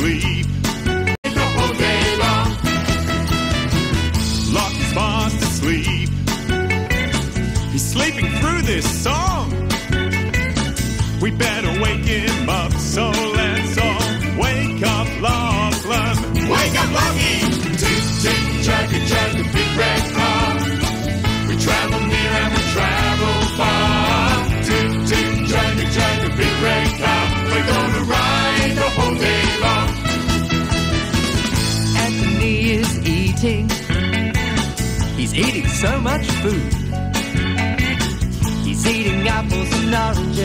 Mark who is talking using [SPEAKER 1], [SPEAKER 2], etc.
[SPEAKER 1] asleep. The whole day long. Lachy's boss to sleep. He's sleeping through this song. We better wake him up, so let's all wake up, Lachlan.
[SPEAKER 2] Eating. He's eating so much food. He's eating apples and oranges.